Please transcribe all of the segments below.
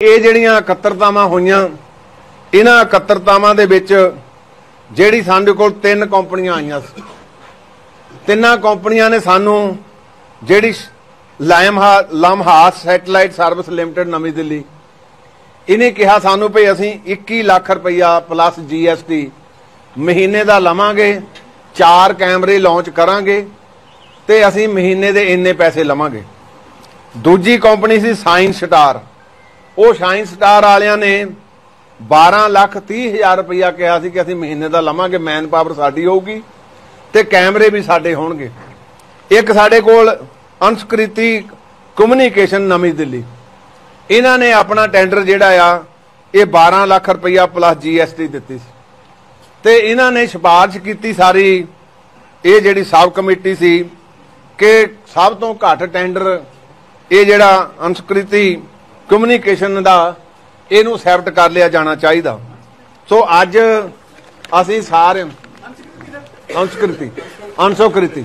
ਇਹ ਜਿਹੜੀਆਂ ਇਕੱਤਰਤਾਵਾਂ ਹੋਈਆਂ, ਇਹਨਾਂ ਇਕੱਤਰਤਾਵਾਂ ਦੇ ਵਿੱਚ ਜਿਹੜੀ ਸਾਡੇ ਕੋਲ ਤਿੰਨ ਕੰਪਨੀਆਂ ਆਈਆਂ ਸੀ। ਤਿੰਨਾਂ ਕੰਪਨੀਆਂ ਨੇ ਸਾਨੂੰ ਜਿਹੜੀ ਲਾਮਹਾ ਲਮਹਾਸ ਸੈਟਲਾਈਟ ਸਰਵਿਸ ਲਿਮਟਿਡ ਨਵੀਂ ਦਿੱਲੀ, ਇਹਨੇ ਕਿਹਾ ਸਾਨੂੰ ਭਈ ਅਸੀਂ 21 ਲੱਖ ਰੁਪਈਆ ਪਲੱਸ ਜੀਐਸਟੀ ਮਹੀਨੇ ਦਾ ਲਵਾਂਗੇ, ਚਾਰ ਕੈਮਰੇ ਲਾਂਚ ਕਰਾਂਗੇ ਤੇ ਅਸੀਂ ਮਹੀਨੇ ਦੇ ਇੰਨੇ ਪੈਸੇ ਲਵਾਂਗੇ। ਦੂਜੀ ਕੰਪਨੀ ਸੀ ਸਾਇਨ ਸਟਾਰ। ਉਹ ਸ਼ਾਈਨ ਸਟਾਰ ਵਾਲਿਆਂ ਨੇ 12 ਲੱਖ 30 ਹਜ਼ਾਰ ਰੁਪਇਆ ਕਿਹਾ ਸੀ ਕਿ ਅਸੀਂ ਮਹੀਨੇ ਦਾ ਲਵਾਂਗੇ ਮੈਨ ਪਾਵਰ ਸਾਡੀ ਹੋਊਗੀ ਤੇ ਕੈਮਰੇ ਵੀ ਸਾਡੇ ਹੋਣਗੇ। ਇੱਕ ਸਾਡੇ ਕੋਲ ਅੰਸ਼ਕ੍ਰਿਤੀ ਕਮਿਊਨੀਕੇਸ਼ਨ ਨਵੀਂ ਦਿੱਲੀ। ਇਹਨਾਂ ਨੇ ਆਪਣਾ ਟੈਂਡਰ ਜਿਹੜਾ ਆ, ਇਹ 12 ਲੱਖ ਰੁਪਇਆ ਪਲੱਸ ਜੀਐਸਟੀ ਦਿੱਤੀ ਸੀ। ਤੇ ਇਹਨਾਂ ਨੇ ਸਿਫਾਰਿਸ਼ ਕੀਤੀ ਸਾਰੀ, ਇਹ ਜਿਹੜੀ ਸਬ ਕਮੇਟੀ ਸੀ ਕਿ ਸਭ ਤੋਂ ਘੱਟ ਟੈਂਡਰ ਇਹ ਜਿਹੜਾ ਅੰਸ਼ਕ੍ਰਿਤੀ ਕਮਿਊਨੀਕੇਸ਼ਨ ਦਾ ਇਹਨੂੰ ਸੈਫਟ ਕਰ ਲਿਆ ਜਾਣਾ ਚਾਹੀਦਾ। ਸੋ ਅੱਜ ਅਸੀਂ ਸਾਰੇ ਅੰਸ਼ਕ੍ਰਿਤੀ ਅੰਸ਼ਕ੍ਰਿਤੀ।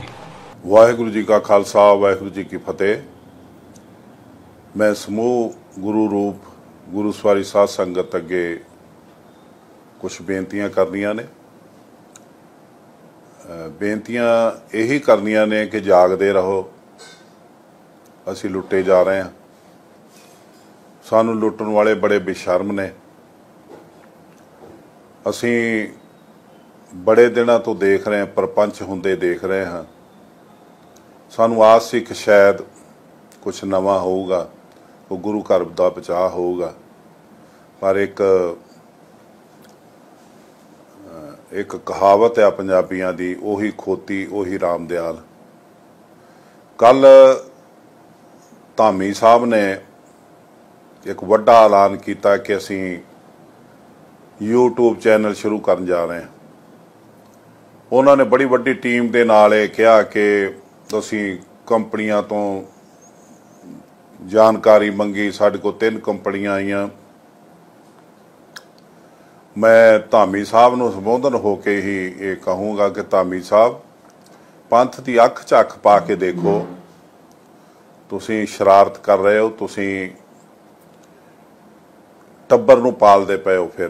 ਵਾਹਿਗੁਰੂ ਜੀ ਕਾ ਖਾਲਸਾ, ਵਾਹਿਗੁਰੂ ਜੀ ਕੀ ਫਤਿਹ। ਮੈਂ ਸਮੂਹ ਗੁਰੂ ਰੂਪ, ਗੁਰੂ ਸਵਾਰੀ ਸਾਧ ਸੰਗਤ ਅੱਗੇ ਕੁਝ ਬੇਨਤੀਆਂ ਕਰਨੀਆਂ ਨੇ। ਬੇਨਤੀਆਂ ਇਹੀ ਕਰਨੀਆਂ ਨੇ ਕਿ ਜਾਗਦੇ ਰਹੋ। ਅਸੀਂ ਲੁੱਟੇ ਜਾ ਰਹੇ ਹਾਂ। ਸਾਨੂੰ ਲੁੱਟਣ ਵਾਲੇ ਬੜੇ ਬੇਸ਼ਰਮ ਨੇ। ਅਸੀਂ ਬੜੇ ਦਿਨਾਂ ਤੋਂ ਦੇਖ ਰਹੇ ਹਾਂ, ਪਰਪੰਚ ਹੁੰਦੇ ਦੇਖ ਰਹੇ ਹਾਂ। ਸਾਨੂੰ ਆਸ ਸੀ ਕਿ ਸ਼ਾਇਦ ਕੁਝ ਨਵਾਂ ਹੋਊਗਾ, ਉਹ ਗੁਰੂ ਘਰ ਦਾ ਬਚਾਅ ਹੋਊਗਾ। ਪਰ ਇੱਕ ਇੱਕ ਕਹਾਵਤ ਹੈ ਪੰਜਾਬੀਆਂ ਦੀ, ਉਹੀ ਖੋਤੀ, ਉਹੀ ਰਾਮਦਿਆਲ। ਕੱਲ ਧਾਮੀ ਸਾਹਿਬ ਨੇ ਇੱਕ ਵੱਡਾ ਐਲਾਨ ਕੀਤਾ ਕਿ ਅਸੀਂ YouTube ਚੈਨਲ ਸ਼ੁਰੂ ਕਰਨ ਜਾ ਰਹੇ ਹਾਂ। ਉਹਨਾਂ ਨੇ ਬੜੀ ਵੱਡੀ ਟੀਮ ਦੇ ਨਾਲ ਇਹ ਕਿਹਾ ਕਿ ਅਸੀਂ ਕੰਪਨੀਆਂ ਤੋਂ ਜਾਣਕਾਰੀ ਮੰਗੀ, ਸਾਡੇ ਕੋਲ ਤਿੰਨ ਕੰਪਨੀਆਂ ਆਈਆਂ। ਮੈਂ ਧਾਮੀ ਸਾਹਿਬ ਨੂੰ ਸੰਬੋਧਨ ਹੋ ਕੇ ਹੀ ਇਹ ਕਹੂੰਗਾ ਕਿ ਧਾਮੀ ਸਾਹਿਬ, ਪੰਥ ਦੀ ਅੱਖ 'ਚ ਪਾ ਕੇ ਦੇਖੋ। ਤੁਸੀਂ ਸ਼ਰਾਰਤ ਕਰ ਰਹੇ ਹੋ, ਤੁਸੀਂ ਟੱਬਰ ਨੂੰ ਪਾਲਦੇ ਪਏ ਹੋ ਫਿਰ।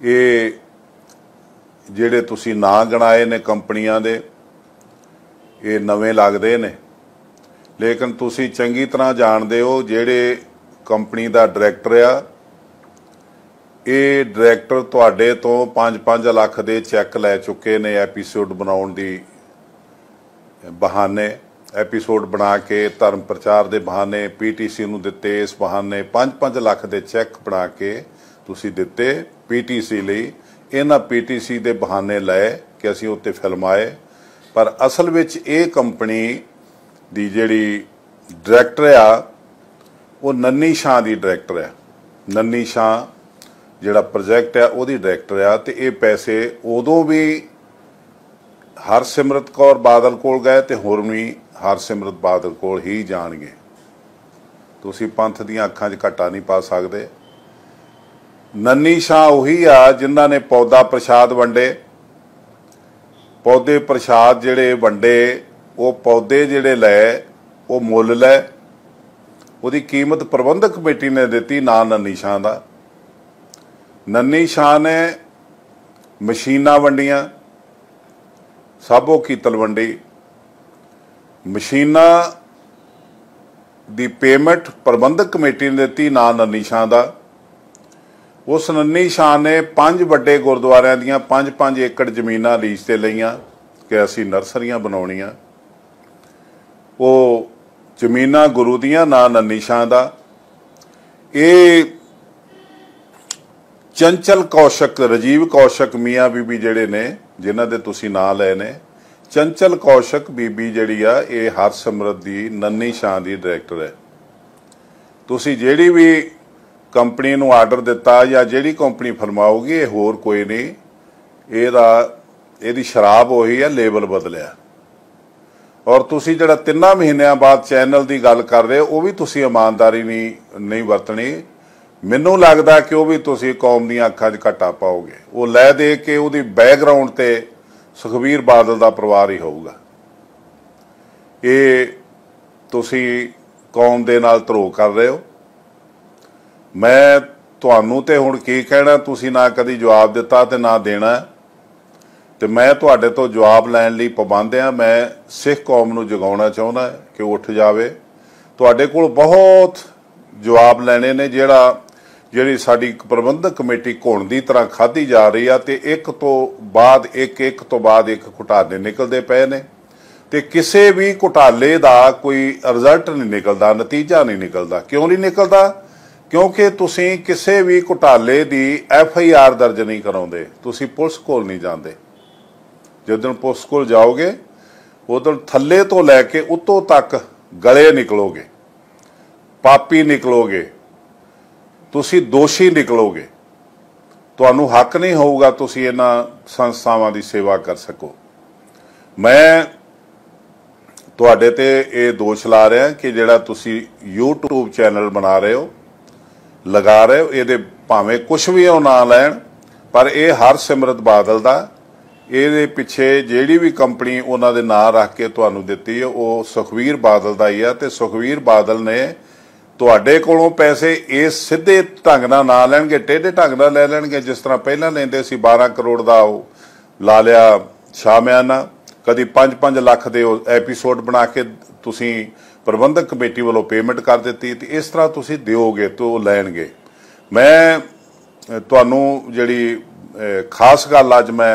ਇਹ ਜਿਹੜੇ ਤੁਸੀਂ ਨਾਂ ਗਣਾਏ ਨੇ ਕੰਪਨੀਆਂ ਦੇ, ਇਹ ਨਵੇਂ ਲੱਗਦੇ ਨੇ। ਲੇਕਿਨ ਤੁਸੀਂ ਚੰਗੀ ਤਰ੍ਹਾਂ ਜਾਣਦੇ ਹੋ ਜਿਹੜੇ ਕੰਪਨੀ ਦਾ ਡਾਇਰੈਕਟਰ ਆ, ਇਹ ਡਾਇਰੈਕਟਰ ਤੁਹਾਡੇ ਤੋਂ 5-5 ਲੱਖ ਦੇ ਚੈੱਕ ਲੈ ਚੁੱਕੇ ਨੇ ਐਪੀਸੋਡ ਬਣਾਉਣ ਦੀ ਬਹਾਨੇ। ਐਪੀਸੋਡ ਬਣਾ ਕੇ ਧਰਮ ਪ੍ਰਚਾਰ ਦੇ ਬਹਾਨੇ ਪੀਟੀਸੀ ਨੂੰ ਦਿੱਤੇ। ਇਸ ਬਹਾਨੇ 5-5 ਲੱਖ ਦੇ ਚੈੱਕ ਬਣਾ ਕੇ ਤੁਸੀਂ ਦਿੱਤੇ ਪੀਟੀਸੀ ਲਈ। ਇਹਨਾਂ ਪੀਟੀਸੀ ਦੇ ਬਹਾਨੇ ਲਏ ਕਿ ਅਸੀਂ ਉੱਤੇ ਫਿਲਮਾਏ ਪਰ ਅਸਲ ਵਿੱਚ ਇਹ ਕੰਪਨੀ ਦੀ ਜਿਹੜੀ ਡਾਇਰੈਕਟਰ ਆ, ਉਹ ਨੰਨੀ ਸ਼ਾਹ ਦੀ ਡਾਇਰੈਕਟਰ ਆ। ਨੰਨੀ ਸ਼ਾਹ ਜਿਹੜਾ ਪ੍ਰੋਜੈਕਟ ਆ, ਉਹਦੀ ਡਾਇਰੈਕਟਰ ਆ ਤੇ ਇਹ ਪੈਸੇ ਉਦੋਂ ਵੀ ਹਰਸਿਮਰਤ ਕੌਰ ਬਾਦਲ ਕੋਲ ਗਏ ਤੇ ਹੋਰ ਵੀ ਹਰਸਿਮਰਤ ਬਾਦਲ ਕੋਲ ਹੀ ਜਾਣਗੇ। ਤੁਸੀਂ ਪੰਥ ਦੀਆਂ ਅੱਖਾਂ 'ਚ ਘਟਾ ਨਹੀਂ ਪਾ ਸਕਦੇ। ਨੰਨੀ ਸ਼ਾਹ ਉਹੀ ਆ ਜਿਨ੍ਹਾਂ ਨੇ ਪੌਦਾ ਪ੍ਰਸ਼ਾਦ ਵੰਡੇ। ਪੌਦੇ ਪ੍ਰਸ਼ਾਦ ਜਿਹੜੇ ਵੰਡੇ, ਉਹ ਪੌਦੇ ਜਿਹੜੇ ਲੈ, ਉਹ ਮੁੱਲ ਲੈ। ਉਹਦੀ ਕੀਮਤ ਪ੍ਰਬੰਧਕ ਕਮੇਟੀ ਨੇ ਦਿੱਤੀ ਨਾ ਨੰਨੀ ਸ਼ਾਹ ਦਾ। ਨੰਨੀ ਸ਼ਾਹ ਨੇ ਮਸ਼ੀਨਾਂ ਵੰਡੀਆਂ। ਸਾਬੋ ਕੀ ਤਲਵੰਡੀ ਮਸ਼ੀਨਾਂ ਦੀ ਪੇਮੈਂਟ ਪ੍ਰਬੰਧਕ ਕਮੇਟੀ ਨੇ ਦਿੱਤੀ, ਨਾ ਨੰਨੀ ਸ਼ਾਹ ਦਾ। ਉਸ ਨੰਨੀ ਸ਼ਾਹ ਨੇ ਪੰਜ ਵੱਡੇ ਗੁਰਦੁਆਰਿਆਂ ਦੀਆਂ 5-5 ਏਕੜ ਜ਼ਮੀਨਾਂ ਲੀਜ਼ ਤੇ ਲਈਆਂ ਕਿ ਅਸੀਂ ਨਰਸਰੀਆਂ ਬਣਾਉਣੀਆਂ। ਉਹ ਜ਼ਮੀਨਾਂ ਗੁਰੂ ਦੀਆਂ, ਨਾਂ ਨੰਨੀ ਸ਼ਾਹ ਦਾ। ਇਹ ਚੰਚਲ ਕੌਸ਼ਕ, ਰਜੀਵ ਕੌਸ਼ਕ ਮੀਆਂ ਬੀਬੀ ਜਿਹੜੇ ਨੇ, ਜਿਨ੍ਹਾਂ ਦੇ ਤੁਸੀਂ ਨਾਂ ਲਏ ਨੇ ਚੰਚਲ ਕੌਸ਼ਕ ਬੀਬੀ ਜਿਹੜੀ ਆ, ਇਹ ਹਰਸਿਮਰਤ ਦੀ, ਨੰਨੀ ਸ਼ਾਹ ਦੀ ਡਾਇਰੈਕਟਰ ਹੈ। ਤੁਸੀਂ ਜਿਹੜੀ ਵੀ ਕੰਪਨੀ ਨੂੰ ਆਰਡਰ ਦਿੱਤਾ ਜਾਂ ਜਿਹੜੀ ਕੰਪਨੀ ਫਰਮਾਊਗੀ, ਇਹ ਹੋਰ ਕੋਈ ਨਹੀਂ। ਇਹਦਾ, ਇਹਦੀ ਸ਼ਰਾਬ ਉਹੀ ਹੈ ਲੇਬਲ ਬਦਲਿਆ। ਔਰ ਤੁਸੀਂ ਜਿਹੜਾ ਤਿੰਨਾਂ ਮਹੀਨਿਆਂ ਬਾਅਦ ਚੈਨਲ ਦੀ ਗੱਲ ਕਰ ਰਹੇ ਹੋ, ਉਹ ਵੀ ਤੁਸੀਂ ਇਮਾਨਦਾਰੀ ਨਹੀਂ ਨਹੀਂ ਵਰਤਣੀ। ਮੈਨੂੰ ਲੱਗਦਾ ਕਿ ਉਹ ਵੀ ਤੁਸੀਂ ਕੌਮ ਦੀਆਂ ਅੱਖਾਂ 'ਚ ਘਟਾ ਪਾਓਗੇ। ਉਹ ਲੈ ਦੇ ਕੇ ਉਹਦੀ ਬੈਕਗ੍ਰਾਉਂਡ ਤੇ ਸੁਖਬੀਰ ਬਾਦਲ ਦਾ ਪਰਿਵਾਰ ਹੀ ਹੋਊਗਾ। ਇਹ ਤੁਸੀਂ ਕੌਮ ਦੇ ਨਾਲ ਧਰੋ ਕਰ ਰਹੇ ਹੋ। ਮੈਂ ਤੁਹਾਨੂੰ ਤੇ ਹੁਣ ਕੀ ਕਹਿਣਾ, ਤੁਸੀਂ ਨਾ ਕਦੀ ਜਵਾਬ ਦਿੱਤਾ ਤੇ ਨਾ ਦੇਣਾ। ਹੈ। ਤੇ ਮੈਂ ਤੁਹਾਡੇ ਤੋਂ ਜਵਾਬ ਲੈਣ ਲਈ ਪਾਬੰਦ ਆ ਮੈਂ ਸਿੱਖ ਕੌਮ ਨੂੰ ਜਗਾਉਣਾ ਚਾਹੁੰਦਾ ਹਾਂ ਕਿ ਉੱਠ ਜਾਵੇ। ਤੁਹਾਡੇ ਕੋਲ ਬਹੁਤ ਜਵਾਬ ਲੈਣੇ ਨੇ ਜਿਹੜਾ ਜਿਹੜੀ ਸਾਡੀ ਪ੍ਰਬੰਧਕ ਕਮੇਟੀ ਘੁਣ ਦੀ ਤਰ੍ਹਾਂ ਖਾਧੀ ਜਾ ਰਹੀ ਆ ਤੇ ਇੱਕ ਤੋਂ ਬਾਅਦ, ਇੱਕ ਇੱਕ ਤੋਂ ਬਾਅਦ ਇੱਕ ਘੁਟਾਲੇ ਨਿਕਲਦੇ ਪਏ ਨੇ। ਤੇ ਕਿਸੇ ਵੀ ਘੁਟਾਲੇ ਦਾ ਕੋਈ ਰਿਜ਼ਲਟ ਨਹੀਂ ਨਿਕਲਦਾ, ਨਤੀਜਾ ਨਹੀਂ ਨਿਕਲਦਾ। ਕਿਉਂ ਨਹੀਂ ਨਿਕਲਦਾ? ਕਿਉਂਕਿ ਤੁਸੀਂ ਕਿਸੇ ਵੀ ਘੁਟਾਲੇ ਦੀ ਐਫ ਆਈ ਆਰ ਦਰਜ ਨਹੀਂ ਕਰਾਉਂਦੇ। ਤੁਸੀਂ ਪੁਲਿਸ ਕੋਲ ਨਹੀਂ ਜਾਂਦੇ। ਜਦੋਂ ਪੁਲਿਸ ਕੋਲ ਜਾਓਗੇ ਉਦੋਂ ਥੱਲੇ ਤੋਂ ਲੈ ਕੇ ਉੱਤੋਂ ਤੱਕ ਗਲੇ ਨਿਕਲੋਗੇ, ਪਾਪੀ ਨਿਕਲੋਗੇ ਤੁਸੀਂ ਦੋਸ਼ੀ ਨਿਕਲੋਗੇ। ਤੁਹਾਨੂੰ ਹੱਕ ਨਹੀਂ ਹੋਊਗਾ ਤੁਸੀਂ ਇਹਨਾਂ ਸੰਸਥਾਵਾਂ ਦੀ ਸੇਵਾ ਕਰ ਸਕੋ। ਮੈਂ ਤੁਹਾਡੇ ਤੇ ਇਹ ਦੋਸ਼ ਲਾ ਰਿਹਾ ਕਿ ਜਿਹੜਾ ਤੁਸੀਂ YouTube ਚੈਨਲ ਬਣਾ ਰਹੇ ਹੋ, ਲਗਾ ਰਹੇ ਹੋ, ਇਹਦੇ ਭਾਵੇਂ ਕੁਝ ਵੀ ਉਹ ਨਾ ਲੈਣ, ਪਰ ਇਹ ਹਰ ਸਿਮਰਤ ਬਾਦਲ ਦਾ, ਇਹਦੇ ਪਿੱਛੇ ਜਿਹੜੀ ਵੀ ਕੰਪਨੀ ਉਹਨਾਂ ਦੇ ਨਾਂ ਰੱਖ ਕੇ ਤੁਹਾਨੂੰ ਦਿੱਤੀ ਹੈ, ਉਹ ਸੁਖਵੀਰ ਬਾਦਲ ਦਾ ਹੀ ਆ ਤੇ ਸੁਖਵੀਰ ਬਾਦਲ ਨੇ ਤੁਹਾਡੇ ਕੋਲੋਂ ਪੈਸੇ ਇਸ ਸਿੱਧੇ ਢੰਗ ਨਾਲ ਨਾ ਲੈਣਗੇ, ਟੇਢੇ ਢੰਗ ਨਾਲ ਲੈ ਲੈਣਗੇ। ਜਿਸ ਤਰ੍ਹਾਂ ਪਹਿਲਾਂ ਲੈਂਦੇ ਸੀ 12 ਕਰੋੜ ਦਾ ਉਹ ਲਾ ਲਿਆ ਸ਼ਾਮਿਆਨਾ। ਕਦੀ 5-5 ਲੱਖ ਦੇ ਉਹ ਐਪੀਸੋਡ ਬਣਾ ਕੇ ਤੁਸੀਂ ਪ੍ਰਬੰਧਕ ਕਮੇਟੀ ਵੱਲੋਂ ਪੇਮੈਂਟ ਕਰ ਦਿੱਤੀ ਤੇ ਇਸ ਤਰ੍ਹਾਂ ਤੁਸੀਂ ਦਿਓਗੇ ਤੇ ਉਹ ਲੈਣਗੇ। ਮੈਂ ਤੁਹਾਨੂੰ ਜਿਹੜੀ ਖਾਸ ਗੱਲ ਅੱਜ ਮੈਂ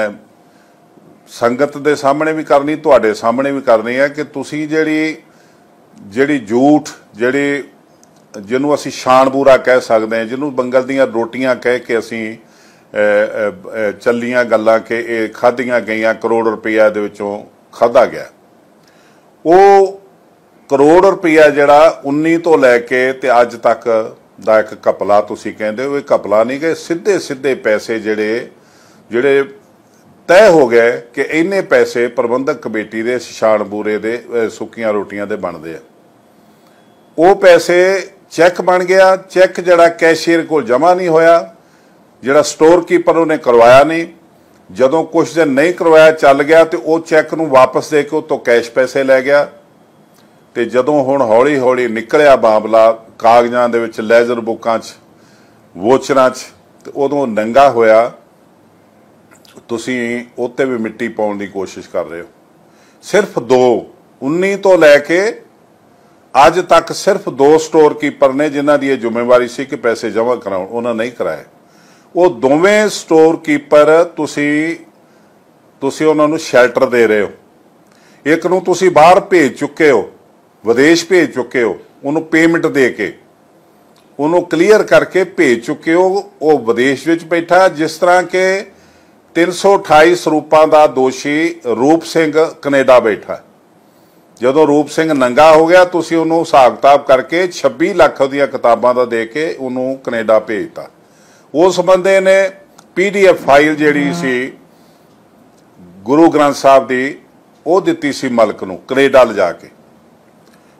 ਸੰਗਤ ਦੇ ਸਾਹਮਣੇ ਵੀ ਕਰਨੀ, ਤੁਹਾਡੇ ਸਾਹਮਣੇ ਵੀ ਕਰਨੀ ਹੈ ਕਿ ਤੁਸੀਂ ਜਿਹੜੀ ਜਿਹੜੀ ਝੂਠ, ਜਿਹੜੀ ਜਿਹਨੂੰ ਅਸੀਂ ਸ਼ਾਨਬੂਰਾ ਕਹਿ ਸਕਦੇ ਹਾਂ, ਜਿਹਨੂੰ ਬੰਗਲ ਦੀਆਂ ਰੋਟੀਆਂ ਕਹਿ ਕੇ ਅਸੀਂ ਚੱਲੀਆਂ ਗੱਲਾਂ ਕਿ ਇਹ ਖਾਧੀਆਂ ਗਈਆਂ, ਕਰੋੜ ਰੁਪਈਆ ਦੇ ਵਿੱਚੋਂ ਖਾਧਾ ਗਿਆ। ਉਹ ਕਰੋੜ ਰੁਪਈਆ ਜਿਹੜਾ 19 ਤੋਂ ਲੈ ਕੇ ਤੇ ਅੱਜ ਤੱਕ ਦਾ ਇੱਕ ਕਪਲਾ ਤੁਸੀਂ ਕਹਿੰਦੇ ਹੋ, ਇਹ ਕਪਲਾ ਨਹੀਂ ਕਿ ਸਿੱਧੇ ਸਿੱਧੇ ਪੈਸੇ ਜਿਹੜੇ ਜਿਹੜੇ ਤੈਅ ਹੋ ਗਏ ਕਿ ਇੰਨੇ ਪੈਸੇ ਪ੍ਰਬੰਧਕ ਕਮੇਟੀ ਦੇ ਸ਼ਾਨਬੂਰੇ ਦੇ ਸੁੱਕੀਆਂ ਰੋਟੀਆਂ ਦੇ ਬਣਦੇ ਆ। ਉਹ ਪੈਸੇ ਚੈੱਕ ਬਣ ਗਿਆ। ਚੈੱਕ ਜਿਹੜਾ ਕੈਸ਼ੀਅਰ ਕੋਲ ਜਮਾ ਨਹੀਂ ਹੋਇਆ। ਜਿਹੜਾ ਸਟੋਰ ਕੀਪਰ ਉਹਨੇ ਕਰਵਾਇਆ ਨਹੀਂ। ਜਦੋਂ ਕੁਝ ਦਿਨ ਨਹੀਂ ਕਰਵਾਇਆ, ਚੱਲ ਗਿਆ ਤੇ ਉਹ ਚੈੱਕ ਨੂੰ ਵਾਪਸ ਦੇ ਕੇ ਉਹ ਤੋਂ ਕੈਸ਼ ਪੈਸੇ ਲੈ ਗਿਆ। ਤੇ ਜਦੋਂ ਹੁਣ ਹੌਲੀ ਹੌਲੀ ਨਿਕਲਿਆ ਮਾਮਲਾ ਕਾਗਜ਼ਾਂ ਦੇ ਵਿੱਚ ਲੈਜ਼ਰ ਬੁੱਕਾਂ 'ਚ, ਵੋਚਰਾਂ 'ਚ, ਤੇ ਉਦੋਂ ਨੰਗਾ ਹੋਇਆ। ਤੁਸੀਂ ਉੱਤੇ ਵੀ ਮਿੱਟੀ ਪਾਉਣ ਦੀ ਕੋਸ਼ਿਸ਼ ਕਰ ਰਹੇ ਹੋ। ਸਿਰਫ ਦੋ 19 ਤੋਂ ਲੈ ਕੇ ਅੱਜ ਤੱਕ ਸਿਰਫ ਦੋ ਸਟੋਰ ਕੀਪਰ ਨੇ ਜਿਨ੍ਹਾਂ ਦੀ ਇਹ ਜ਼ਿੰਮੇਵਾਰੀ ਸੀ ਕਿ ਪੈਸੇ ਜਮ੍ਹਾਂ ਕਰਾਉਣ, ਉਹਨਾਂ ਨਹੀਂ ਕਰਾਏ ਉਹ ਦੋਵੇਂ ਸਟੋਰ ਕੀਪਰ ਤੁਸੀਂ ਤੁਸੀਂ ਉਹਨਾਂ ਨੂੰ ਸ਼ੈਲਟਰ ਦੇ ਰਹੇ ਹੋ। ਇੱਕ ਨੂੰ ਤੁਸੀਂ ਬਾਹਰ ਭੇਜ ਚੁੱਕੇ ਹੋ, ਵਿਦੇਸ਼ ਭੇਜ ਚੁੱਕੇ ਹੋ, ਉਹਨੂੰ ਪੇਮੈਂਟ ਦੇ ਕੇ, ਉਹਨੂੰ ਕਲੀਅਰ ਕਰਕੇ ਭੇਜ ਚੁੱਕੇ ਹੋ, ਉਹ ਵਿਦੇਸ਼ ਵਿੱਚ ਬੈਠਾ ਜਿਸ ਤਰ੍ਹਾਂ ਕਿ 328 ਸਰੂਪਾਂ ਦਾ ਦੋਸ਼ੀ ਰੂਪ ਸਿੰਘ ਕੈਨੇਡਾ ਬੈਠਾ ਜਦੋਂ ਰੂਪ ਸਿੰਘ ਨੰਗਾ ਹੋ ਗਿਆ ਤੁਸੀਂ ਉਹਨੂੰ ਹਿਸਾਬ ਕਿਤਾਬ ਕਰਕੇ 26 ਲੱਖ ਦੀਆਂ ਕਿਤਾਬਾਂ ਦਾ ਦੇ ਕੇ ਉਹਨੂੰ ਕੈਨੇਡਾ ਭੇਜਤਾ। ਉਸ ਬੰਦੇ ਨੇ ਪੀਡੀਐਫ ਫਾਈਲ ਜਿਹੜੀ ਸੀ ਗੁਰੂ ਗ੍ਰੰਥ ਸਾਹਿਬ ਦੀ ਉਹ ਦਿੱਤੀ ਸੀ ਮਲਕ ਨੂੰ ਕੈਨੇਡਾ ਲਿਜਾ ਕੇ।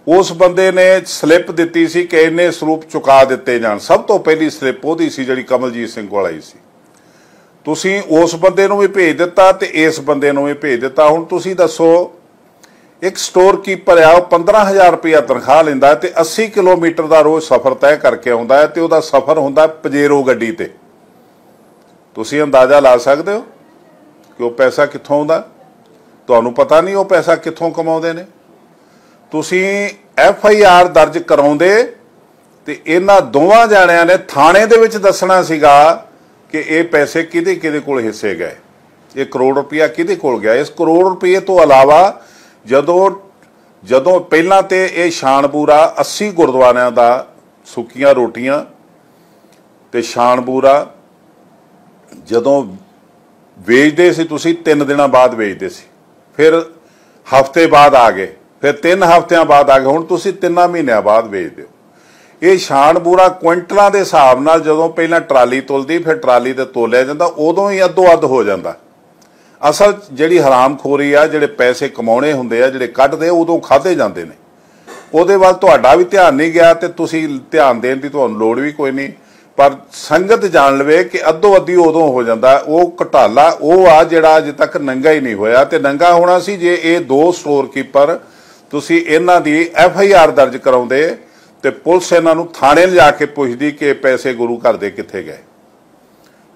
ਉਸ ਬੰਦੇ ਨੇ ਸਲਿੱਪ ਦਿੱਤੀ ਸੀ ਕਿ ਇੰਨੇ ਸਰੂਪ ਚੁਕਾ ਦਿੱਤੇ ਜਾਣ। ਸਭ ਤੋਂ ਪਹਿਲੀ ਸਲਿੱਪ ਉਹਦੀ ਸੀ ਜਿਹੜੀ ਕਮਲਜੀਤ ਸਿੰਘ ਕੋਲ ਆਈ ਸੀ। ਤੁਸੀਂ ਉਸ ਬੰਦੇ ਨੂੰ ਵੀ ਭੇਜ ਦਿੱਤਾ ਤੇ ਇਸ ਬੰਦੇ ਨੂੰ ਵੀ ਭੇਜ ਦਿੱਤਾ। ਹੁਣ ਤੁਸੀਂ ਦੱਸੋ ਇੱਕ ਸਟੋਰ ਕੀਪਰ ਆ, ਉਹ 15000 ਰੁਪਇਆ ਤਨਖਾਹ ਲੈਂਦਾ ਹੈ ਤੇ 80 ਕਿਲੋਮੀਟਰ ਦਾ ਰੋਜ਼ ਸਫ਼ਰ ਤੈਅ ਕਰਕੇ ਆਉਂਦਾ ਹੈ ਤੇ ਉਹਦਾ ਸਫ਼ਰ ਹੁੰਦਾ ਪਜੇਰੋ ਗੱਡੀ ਤੇ। ਤੁਸੀਂ ਅੰਦਾਜ਼ਾ ਲਾ ਸਕਦੇ ਹੋ ਕਿ ਉਹ ਪੈਸਾ ਕਿੱਥੋਂ ਆਉਂਦਾ? ਤੁਹਾਨੂੰ ਪਤਾ ਨਹੀਂ ਉਹ ਪੈਸਾ ਕਿੱਥੋਂ ਕਮਾਉਂਦੇ ਨੇ। ਤੁਸੀਂ ਐਫ ਆਈ ਆਰ ਦਰਜ ਕਰਾਉਂਦੇ ਤੇ ਇਹਨਾਂ ਦੋਵਾਂ ਜਾਣਿਆਂ ਨੇ ਥਾਣੇ ਦੇ ਵਿੱਚ ਦੱਸਣਾ ਸੀਗਾ ਕਿ ਇਹ ਪੈਸੇ ਕਿਹਦੇ ਕਿਹਦੇ ਕੋਲ ਹਿੱਸੇ ਗਏ। ਇਹ ਕਰੋੜ ਰੁਪਇਆ ਕਿਹਦੇ ਕੋਲ ਗਿਆ? ਇਸ ਕਰੋੜ ਰੁਪਏ ਤੋਂ ਇਲਾਵਾ ਜਦੋਂ ਜਦੋਂ ਪਹਿਲਾਂ ਤੇ ਇਹ ਸ਼ਾਨਪੂਰਾ 80 ਗੁਰਦੁਆਰਿਆਂ ਦਾ ਸੁੱਕੀਆਂ ਰੋਟੀਆਂ ਤੇ ਸ਼ਾਨਪੂਰਾ ਜਦੋਂ ਵੇਚਦੇ ਸੀ ਤੁਸੀਂ 3 ਦਿਨਾਂ ਬਾਅਦ ਵੇਚਦੇ ਸੀ। ਫਿਰ ਹਫ਼ਤੇ ਬਾਅਦ ਆ ਗਏ। ਫਿਰ 3 ਹਫ਼ਤਿਆਂ ਬਾਅਦ ਆ ਗਏ। ਹੁਣ ਤੁਸੀਂ 3 ਮਹੀਨਿਆਂ ਬਾਅਦ ਵੇਚਦੇ ਹੋ। ਇਹ ਸ਼ਾਨ ਬੂਰਾ ਕੁਇੰਟਲਾਂ ਦੇ ਹਿਸਾਬ ਨਾਲ ਜਦੋਂ ਪਹਿਲਾਂ ਟਰਾਲੀ ਤੁਲਦੀ, ਫਿਰ ਟਰਾਲੀ ਤੇ ਤੋਲਿਆ ਜਾਂਦਾ, ਉਦੋਂ ਹੀ ਅੱਧੋ ਅੱਧ ਹੋ ਜਾਂਦਾ। ਅਸਲ ਜਿਹੜੀ ਹਰਾਮਖੋਰੀ ਆ, ਜਿਹੜੇ ਪੈਸੇ ਕਮਾਉਣੇ ਹੁੰਦੇ ਆ, ਜਿਹੜੇ ਕੱਢਦੇ ਉਦੋਂ ਖਾਦੇ ਜਾਂਦੇ ਨੇ। ਉਹਦੇ ਵੱਲ ਤੁਹਾਡਾ ਵੀ ਧਿਆਨ ਨਹੀਂ ਗਿਆ ਤੇ ਤੁਸੀਂ ਧਿਆਨ ਦੇਣ ਦੀ ਤੁਹਾਨੂੰ ਲੋੜ ਵੀ ਕੋਈ ਨਹੀਂ। ਪਰ ਸੰਗਤ ਜਾਣ ਲਵੇ ਕਿ ਅੱਧੋ ਅੱਧੀ ਉਦੋਂ ਹੋ ਜਾਂਦਾ, ਉਹ ਘਟਾਲਾ, ਉਹ ਆ ਜਿਹੜਾ ਅਜੇ ਤੱਕ ਨੰਗਾ ਹੀ ਨਹੀਂ ਹੋਇਆ ਤੇ ਨੰਗਾ ਹੋਣਾ ਸੀ ਜੇ ਇਹ ਦੋ ਸਟੋਰ ਕੀਪਰ ਤੁਸੀਂ ਇਹਨਾਂ ਦੀ ਐਫ ਆਈ ਆਰ ਦਰਜ ਕਰਾਉਂਦੇ ਤੇ ਪੁਲਿਸ ਇਹਨਾਂ ਨੂੰ ਥਾਣੇ ਲਿਜਾ ਕੇ ਪੁੱਛਦੀ ਕਿ ਪੈਸੇ ਗੁਰੂ ਘਰ ਦੇ ਕਿੱਥੇ ਗਏ।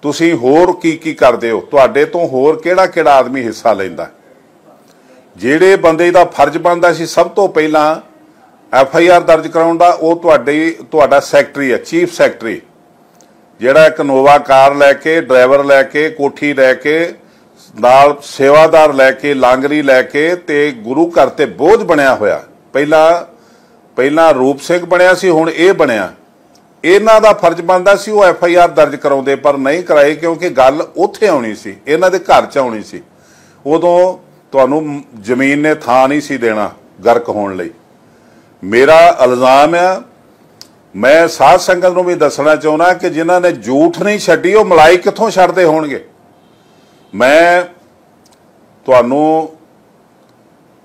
ਤੁਸੀਂ ਹੋਰ ਕੀ ਕੀ ਕਰਦੇ ਹੋ? ਤੁਹਾਡੇ ਤੋਂ ਹੋਰ ਕਿਹੜਾ ਕਿਹੜਾ ਆਦਮੀ ਹਿੱਸਾ ਲੈਂਦਾ? ਜਿਹੜੇ ਬੰਦੇ ਦਾ ਫਰਜ਼ ਬਣਦਾ ਸੀ, ਸਭ ਤੋਂ ਪਹਿਲਾਂ ਐਫ ਆਈ ਆਰ ਦਰਜ ਕਰਾਉਣ ਦਾ, ਉਹ ਤੁਹਾਡੀ, ਤੁਹਾਡਾ ਸੈਕਟਰੀ ਹੈ, ਚੀਫ ਸੈਕਟਰੀ। ਜਿਹੜਾ ਇੱਕ ਨੋਵਾ ਕਾਰ ਲੈ ਕੇ, ਡਰਾਈਵਰ ਲੈ ਕੇ, ਕੋਠੀ ਲੈ ਕੇ, ਨਾਲ ਸੇਵਾਦਾਰ ਲੈ ਕੇ, ਲਾਂਗਰੀ ਲੈ ਕੇ ਤੇ ਗੁਰੂ ਘਰ ਤੇ ਬੋਝ ਬਣਿਆ ਹੋਇਆ। ਪਹਿਲਾਂ ਪਹਿਲਾਂ ਰੂਪ ਸਿੰਘ ਬਣਿਆ ਸੀ, ਹੁਣ ਇਹ ਬਣਿਆ। ਇਹਨਾਂ ਦਾ ਫਰਜ਼ ਬਣਦਾ ਸੀ ਉਹ ਐਫ ਆਈ ਆਰ ਦਰਜ ਕਰਾਉਂਦੇ, ਪਰ ਨਹੀਂ ਕਰਾਈ ਕਿਉਂਕਿ ਗੱਲ ਉੱਥੇ ਆਉਣੀ ਸੀ, ਇਹਨਾਂ ਦੇ ਘਰ 'ਚ ਆਉਣੀ ਸੀ। ਉਦੋਂ ਤੁਹਾਨੂੰ ਜ਼ਮੀਨ ਨੇ ਥਾਂ ਨਹੀਂ ਸੀ ਦੇਣਾ ਗਰਕ ਹੋਣ ਲਈ। ਮੇਰਾ ਇਲਜ਼ਾਮ ਆ, ਮੈਂ ਸਾਧ ਸੰਗਤ ਨੂੰ ਵੀ ਦੱਸਣਾ ਚਾਹੁੰਦਾ ਕਿ ਜਿਨ੍ਹਾਂ ਨੇ ਝੂਠ ਨਹੀਂ ਛੱਡੀ, ਉਹ ਮਲਾਈ ਕਿੱਥੋਂ ਛੱਡਦੇ ਹੋਣਗੇ? ਮੈਂ ਤੁਹਾਨੂੰ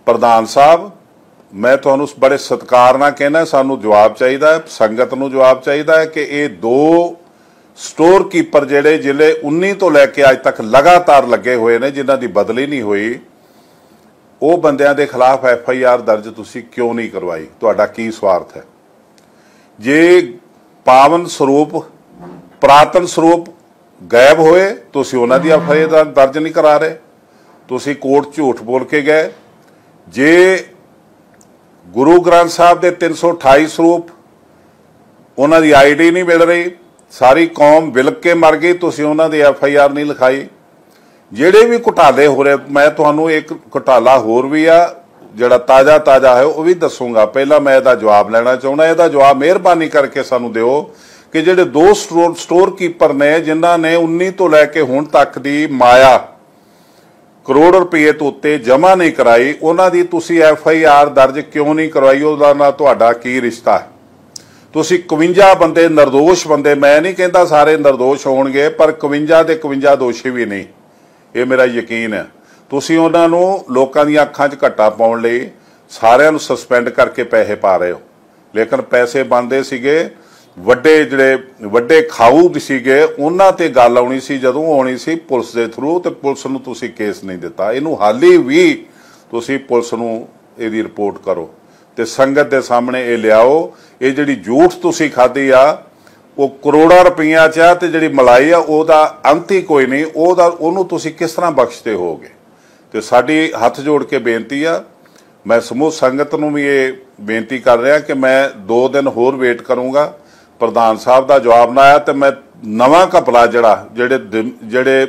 ਪ੍ਰਧਾਨ ਸਾਹਿਬ ਮੈਂ ਤੁਹਾਨੂੰ ਬੜੇ ਸਤਿਕਾਰ ਨਾਲ ਕਹਿਣਾ, ਸਾਨੂੰ ਜਵਾਬ ਚਾਹੀਦਾ ਹੈ, ਸੰਗਤ ਨੂੰ ਜਵਾਬ ਚਾਹੀਦਾ ਹੈ ਕਿ ਇਹ ਦੋ ਸਟੋਰ ਕੀਪਰ ਜਿਹੜੇ ਜ਼ਿਲ੍ਹੇ 19 ਤੋਂ ਲੈ ਕੇ ਅੱਜ ਤੱਕ ਲਗਾਤਾਰ ਲੱਗੇ ਹੋਏ ਨੇ, ਜਿਨ੍ਹਾਂ ਦੀ ਬਦਲੀ ਨਹੀਂ ਹੋਈ, ਉਹ ਬੰਦਿਆਂ ਦੇ ਖਿਲਾਫ ਐਫ ਆਈ ਆਰ ਦਰਜ ਤੁਸੀਂ ਕਿਉਂ ਨਹੀਂ ਕਰਵਾਈ? ਤੁਹਾਡਾ ਕੀ ਸਵਾਰਥ ਹੈ? ਜੇ ਪਾਵਨ ਸਰੂਪ, ਪ੍ਰਾਤਨ ਸਰੂਪ ਗਾਇਬ ਹੋਏ, ਤੁਸੀਂ ਉਹਨਾਂ ਦੀ ਐਫ ਆਈ ਆਰ ਦਰਜ ਨਹੀਂ ਕਰਾ ਰਹੇ। ਤੁਸੀਂ ਕੋਰਟ ਝੂਠ ਬੋਲ ਕੇ ਗਏ। ਜੇ ਗੁਰੂ ਗ੍ਰੰਥ ਸਾਹਿਬ ਦੇ 328 ਸਰੂਪ, ਉਹਨਾਂ ਦੀ ਆਈਡੀ ਨਹੀਂ ਮਿਲ ਰਹੀ, ਸਾਰੀ ਕੌਮ ਵਿਲਕ ਕੇ ਮਰ ਗਈ, ਤੁਸੀਂ ਉਹਨਾਂ ਦੀ ਐਫ ਆਈ ਆਰ ਨਹੀਂ ਲਿਖਾਈ। ਜਿਹੜੇ ਵੀ ਘੁਟਾਲੇ ਹੋ ਰਹੇ, ਮੈਂ ਤੁਹਾਨੂੰ ਇੱਕ ਘੁਟਾਲਾ ਹੋਰ ਵੀ ਆ, ਜਿਹੜਾ ਤਾਜ਼ਾ ਤਾਜ਼ਾ ਹੈ, ਉਹ ਵੀ ਦੱਸੂਗਾ। ਪਹਿਲਾਂ ਮੈਂ ਇਹਦਾ ਜਵਾਬ ਲੈਣਾ ਚਾਹੁੰਦਾ, ਇਹਦਾ ਜਵਾਬ ਮਿਹਰਬਾਨੀ ਕਰਕੇ ਸਾਨੂੰ ਦਿਓ ਕਿ ਜਿਹੜੇ ਦੋ ਸਟੋਰ ਸਟੋਰ ਕੀਪਰ ਨੇ, ਜਿਨ੍ਹਾਂ ਨੇ 19 ਤੋਂ ਲੈ ਕੇ ਹੁਣ ਤੱਕ ਦੀ ਮਾਇਆ ਕਰੋੜ ਰੁਪਏ ਤੋਂ ਉੱਤੇ ਜਮ੍ਹਾਂ ਨਹੀਂ ਕਰਾਈ, ਉਹਨਾਂ ਦੀ ਤੁਸੀਂ ਐਫ ਆਈ ਆਰ ਦਰਜ ਕਿਉਂ ਨਹੀਂ ਕਰਵਾਈ? ਉਹਦਾ ਨਾਲ ਤੁਹਾਡਾ ਕੀ ਰਿਸ਼ਤਾ ਹੈ? ਤੁਸੀਂ 51 ਬੰਦੇ, ਨਿਰਦੋਸ਼ ਬੰਦੇ, ਮੈਂ ਨਹੀਂ ਕਹਿੰਦਾ ਸਾਰੇ ਨਿਰਦੋਸ਼ ਹੋਣਗੇ, ਪਰ 51 ਦੇ 51 ਦੋਸ਼ੀ ਵੀ ਨਹੀਂ। ਇਹ ਮੇਰਾ ਯਕੀਨ ਹੈ। ਤੁਸੀਂ ਉਹਨਾਂ ਨੂੰ ਲੋਕਾਂ ਦੀਆਂ ਅੱਖਾਂ 'ਚ ਘੱਟਾ ਪਾਉਣ ਲਈ ਸਾਰਿਆਂ ਨੂੰ ਸਸਪੈਂਡ ਕਰਕੇ ਪੈਸੇ ਪਾ ਰਹੇ ਹੋ। ਲੇਕਿਨ ਪੈਸੇ ਬੰਦੇ ਸੀਗੇ ਵੱਡੇ ਜਿਹੜੇ ਵੱਡੇ ਖਾਊ ਵੀ ਸੀਗੇ, ਉਹਨਾਂ ਤੇ ਗੱਲ ਆਉਣੀ ਸੀ, ਜਦੋਂ ਆਉਣੀ ਸੀ ਪੁਲਿਸ ਦੇ ਥਰੂ ਤੇ ਪੁਲਿਸ ਨੂੰ ਤੁਸੀਂ ਕੇਸ ਨਹੀਂ ਦਿੱਤਾ। ਇਹਨੂੰ ਹਾਲੀ ਵੀ ਤੁਸੀਂ ਪੁਲਿਸ ਨੂੰ ਇਹਦੀ ਰਿਪੋਰਟ ਕਰੋ। ਤੇ ਸੰਗਤ ਦੇ ਸਾਹਮਣੇ ਇਹ ਲਿਆਓ, ਇਹ ਜਿਹੜੀ ਝੂਠ ਤੁਸੀਂ ਖਾਧੀ ਆ, ਉਹ ਕਰੋੜਾਂ ਰੁਪਈਆ ਚ ਆ ਤੇ ਜਿਹੜੀ ਮਲਾਈ ਆ, ਉਹਦਾ ਅੰਤ ਹੀ ਕੋਈ ਨਹੀਂ, ਉਹਦਾ, ਉਹਨੂੰ ਤੁਸੀਂ ਕਿਸ ਤਰ੍ਹਾਂ ਬਖਸ਼ਦੇ ਹੋਗੇ ਤੇ ਸਾਡੀ ਹੱਥ ਜੋੜ ਕੇ ਬੇਨਤੀ ਆ, ਮੈਂ ਸਮੂਹ ਸੰਗਤ ਨੂੰ ਵੀ ਇਹ ਬੇਨਤੀ ਕਰ ਰਿਹਾ ਕਿ ਮੈਂ 2 ਦਿਨ ਹੋਰ ਵੇਟ ਕਰੂੰਗਾ। ਪ੍ਰਧਾਨ ਸਾਹਿਬ ਦਾ ਜਵਾਬ ਨਾ ਆਇਆ ਤੇ ਮੈਂ ਨਵਾਂ ਘਪਲਾ ਜਿਹੜਾ, ਜਿਹੜੇ ਜਿਹੜੇ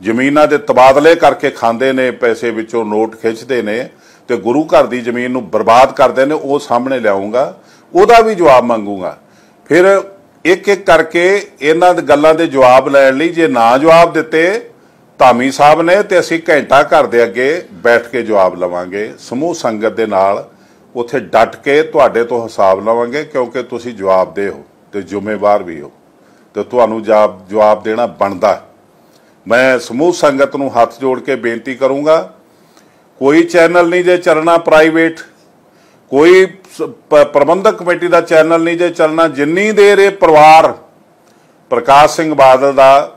ਜ਼ਮੀਨਾਂ ਦੇ ਤਬਾਦਲੇ ਕਰਕੇ ਖਾਂਦੇ ਨੇ, ਪੈਸੇ ਵਿੱਚੋਂ ਨੋਟ ਖਿੱਚਦੇ ਨੇ ਤੇ ਗੁਰੂ ਘਰ ਦੀ ਜ਼ਮੀਨ ਨੂੰ ਬਰਬਾਦ ਕਰਦੇ ਨੇ, ਉਹ ਸਾਹਮਣੇ ਲਿਆਉਂਗਾ ਉਹਦਾ ਵੀ ਜਵਾਬ ਮੰਗੂਗਾ। ਫਿਰ ਇੱਕ ਇੱਕ ਕਰਕੇ ਇਹਨਾਂ ਗੱਲਾਂ ਦੇ ਜਵਾਬ ਲੈਣ ਲਈ ਜੇ ਨਾ ਜਵਾਬ ਦਿੱਤੇ, ਧਾਮੀ ਸਾਹਿਬ ਨੇ ਤੇ ਅਸੀਂ ਘੰਟਾ ਘਰ ਦੇ ਅੱਗੇ ਬੈਠ ਕੇ ਜਵਾਬ ਲਵਾਂਗੇ। ਸਮੂਹ ਸੰਗਤ ਦੇ ਨਾਲ ਉੱਥੇ ਡਟ ਕੇ ਤੁਹਾਡੇ ਤੋਂ ਹਿਸਾਬ ਲਵਾਂਗੇ, ਕਿਉਂਕਿ ਤੁਸੀਂ ਜਵਾਬ ਦੇ ਹੋ। ਤੇ ਜ਼ਿੰਮੇਵਾਰ ਵੀ ਹੋ। ਤੇ ਤੁਹਾਨੂੰ ਜਵਾਬ ਜਵਾਬ ਦੇਣਾ ਬਣਦਾ ਮੈਂ ਸਮੂਹ ਸੰਗਤ ਨੂੰ ਹੱਥ ਜੋੜ ਕੇ ਬੇਨਤੀ ਕਰੂੰਗਾ, ਕੋਈ ਚੈਨਲ ਨਹੀਂ ਜੇ ਚੱਲਣਾ ਪ੍ਰਾਈਵੇਟ, ਕੋਈ ਪ੍ਰਬੰਧਕ ਕਮੇਟੀ ਦਾ ਚੈਨਲ ਨਹੀਂ ਜੇ ਚੱਲਣਾ, ਜਿੰਨੀ ਦੇਰ ਇਹ ਪਰਿਵਾਰ ਪ੍ਰਕਾਸ਼ ਸਿੰਘ ਬਾਦਲ ਦਾ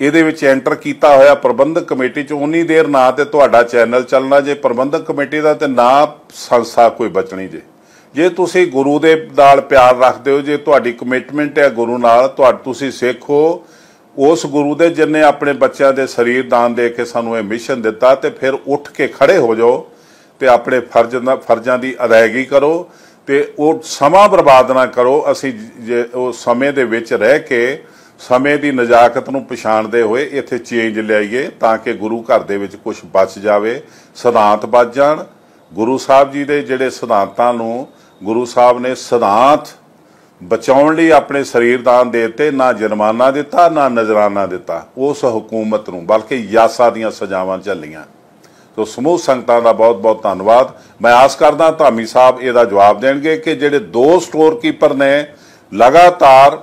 ਇਹਦੇ ਵਿੱਚ ਐਂਟਰ ਕੀਤਾ ਹੋਇਆ ਪ੍ਰਬੰਧਕ ਕਮੇਟੀ ਚ, ਉਨੀ ਦੇਰ ਨਾ ਤੇ ਤੁਹਾਡਾ ਚੈਨਲ ਚੱਲਣਾ ਜੇ, ਪ੍ਰਬੰਧਕ ਕਮੇਟੀ ਦਾ ਤੇ ਨਾ ਸੰਸਥਾ ਕੋਈ ਬਚਣੀ ਜੇ। ਜੇ ਤੁਸੀਂ ਗੁਰੂ ਦੇ ਨਾਲ ਪਿਆਰ ਰੱਖਦੇ ਹੋ, ਜੇ ਤੁਹਾਡੀ ਕਮਿਟਮੈਂਟ ਹੈ ਗੁਰੂ ਨਾਲ, ਤੁਹਾ, ਤੁਸੀਂ ਸਿੱਖ ਹੋ, ਉਸ ਗੁਰੂ ਦੇ ਜਿਨੇ ਆਪਣੇ ਬੱਚਿਆਂ ਦੇ ਸਰੀਰ ਦਾਨ ਦੇ ਕੇ ਸਾਨੂੰ ਇਹ ਮਿਸ਼ਨ ਦਿੱਤਾ ਤੇ ਫਿਰ ਉੱਠ ਕੇ ਖੜੇ ਹੋ ਜਾਓ ਤੇ ਆਪਣੇ ਫਰਜ਼ ਦਾ ਫਰਜ਼ਾਂ ਦੀ ਅਦਾਇਗੀ ਕਰੋ ਤੇ ਉਹ ਸਮਾਂ ਬਰਬਾਦ ਨਾ ਕਰੋ। ਅਸੀਂ ਜੇ ਉਹ ਸਮੇਂ ਦੇ ਵਿੱਚ ਰਹਿ ਕੇ ਸਮੇਂ ਦੀ ਨਜਾਕਤ ਨੂੰ ਪਛਾਣਦੇ ਹੋਏ ਇੱਥੇ ਚੇਂਜ ਲਿਆਈਏ ਤਾਂ ਕਿ ਗੁਰੂ ਘਰ ਦੇ ਵਿੱਚ ਕੁਝ ਬਚ ਜਾਵੇ, ਸਿਧਾਂਤ ਬਚ ਜਾਣ। ਗੁਰੂ ਸਾਹਿਬ ਜੀ ਦੇ ਜਿਹੜੇ ਸਿਧਾਂਤਾਂ ਨੂੰ ਗੁਰੂ ਸਾਹਿਬ ਨੇ ਸਿਧਾਂਤ ਬਚਾਉਣ ਲਈ ਆਪਣੇ ਸਰੀਰ ਦਾਨ ਦੇ ਦਿੱਤੇ, ਨਾ ਜੁਰਮਾਨਾ ਦਿੱਤਾ, ਨਾ ਨਜ਼ਰਾਨਾ ਦਿੱਤਾ। ਉਸ ਹਕੂਮਤ ਨੂੰ, ਬਲਕਿ ਯਾਸਾ ਦੀਆਂ ਸਜ਼ਾਵਾਂ ਝੱਲੀਆਂ। ਸੋ ਸਮੂਹ ਸੰਗਤਾਂ ਦਾ ਬਹੁਤ ਬਹੁਤ ਧੰਨਵਾਦ। ਮੈਂ ਆਸ ਕਰਦਾ ਧਾਮੀ ਸਾਹਿਬ ਇਹਦਾ ਜਵਾਬ ਦੇਣਗੇ ਕਿ ਜਿਹੜੇ ਦੋ ਸਟੋਰ ਕੀਪਰ ਨੇ, ਲਗਾਤਾਰ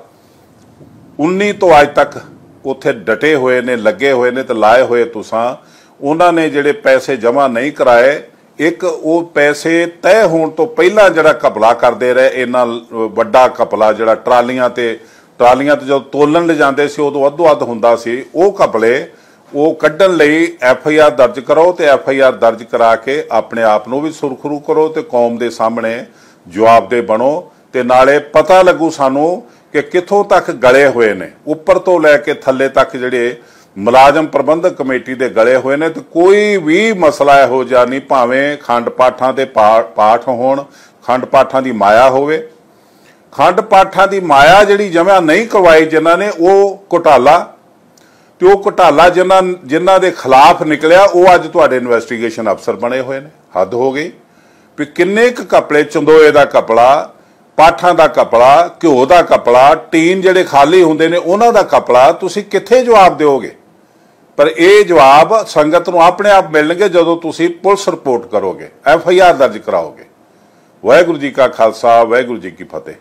19 ਤੋਂ ਅੱਜ ਤੱਕ ਉੱਥੇ ਡਟੇ ਹੋਏ ਨੇ, ਲੱਗੇ ਹੋਏ ਨੇ ਤੇ ਲਾਏ ਹੋਏ ਤੁਸਾਂ, ਉਹਨਾਂ ਨੇ ਜਿਹੜੇ ਪੈਸੇ ਜਮ੍ਹਾਂ ਨਹੀਂ ਕਰਾਏ ਇੱਕ ਉਹ ਪੈਸੇ ਤੈਅ ਹੋਣ ਤੋਂ ਪਹਿਲਾਂ ਜਿਹੜਾ ਕਪਲਾ ਕਰਦੇ ਰਹੇ ਇਹਨਾਂ ਵੱਡਾ ਕਪਲਾ ਜਿਹੜਾ ਟਰਾਲੀਆਂ ਤੇ ਟਰਾਲੀਆਂ ਤੇ ਜਦੋਂ ਤੋਲਣ ਲਿਜਾਂਦੇ ਸੀ, ਉਦੋਂ ਅੱਧੋ ਅੱਧ ਹੁੰਦਾ ਸੀ। ਉਹ ਕਪਲੇ ਉਹ ਕੱਢਣ ਲਈ ਐਫ ਆਈ ਆਰ ਦਰਜ ਕਰੋ ਤੇ ਐਫ ਆਈ ਆਰ ਦਰਜ ਕਰਾ ਕੇ ਆਪਣੇ ਆਪ ਨੂੰ ਵੀ ਸੁਰਖਰੂ ਕਰੋ ਤੇ ਕੌਮ ਦੇ ਸਾਹਮਣੇ ਜਵਾਬਦੇ ਬਣੋ ਤੇ ਨਾਲੇ ਪਤਾ ਲੱਗੂ ਸਾਨੂੰ ਕਿ ਕਿੱਥੋਂ ਤੱਕ ਗਲੇ ਹੋਏ ਨੇ। ਉੱਪਰ ਤੋਂ ਲੈ ਕੇ ਥੱਲੇ ਤੱਕ ਜਿਹੜੇ ਮੁਲਾਜ਼ਮ ਪ੍ਰਬੰਧਕ ਕਮੇਟੀ ਦੇ ਗਲੇ ਹੋਏ ਨੇ ਤੇ ਕੋਈ ਵੀ ਮਸਲਾ ਇਹੋ ਜਿਹਾ ਨਹੀਂ, ਭਾਵੇਂ ਖੰਡ ਪਾਠਾਂ ਤੇ ਪਾ- ਪਾਠ ਹੋਣ, ਖੰਡ ਪਾਠਾਂ ਦੀ ਮਾਇਆ ਹੋਵੇ। ਖੰਡ ਪਾਠਾਂ ਦੀ ਮਾਇਆ ਜਿਹੜੀ ਜਮਾ ਨਹੀਂ ਕਰਵਾਈ ਜਿਨ੍ਹਾਂ ਨੇ, ਉਹ ਘੁਟਾਲਾ। ਤੇ ਉਹ ਘੁਟਾਲਾ ਜਿਨ੍ਹਾਂ ਜਿਨ੍ਹਾਂ ਦੇ ਖਿਲਾਫ ਨਿਕਲਿਆ, ਉਹ ਅੱਜ ਤੁਹਾਡੇ ਇਨਵੈਸਟੀਗੇਸ਼ਨ ਅਫਸਰ ਬਣੇ ਹੋਏ ਨੇ। ਹੱਦ ਹੋ ਗਈ ਵੀ ਕਿੰਨੇ ਕੁ ਕਪੜੇ ਚੰਦੋਏ ਦਾ ਕਪੜਾ ਪਾਠਾਂ ਦਾ ਕਪੜਾ ਘਿਓ ਦਾ ਕਪੜਾ ਟੀਨ ਜਿਹੜੇ ਖਾਲੀ ਹੁੰਦੇ ਨੇ, ਉਹਨਾਂ ਦਾ ਕਪੜਾ ਤੁਸੀਂ ਕਿੱਥੇ ਜਵਾਬ ਦਿਓਗੇ? ਪਰ ਇਹ ਜਵਾਬ ਸੰਗਤ ਨੂੰ ਆਪਣੇ ਆਪ ਮਿਲਣਗੇ ਜਦੋਂ ਤੁਸੀਂ ਪੁਲਿਸ ਰਿਪੋਰਟ ਕਰੋਗੇ, ਐਫ ਆਈ ਆਰ ਦਰਜ ਕਰਾਓਗੇ। ਵਾਹਿਗੁਰੂ ਜੀ ਕਾ ਖਾਲਸਾ, ਵਾਹਿਗੁਰੂ ਜੀ ਕੀ ਫਤਿਹ।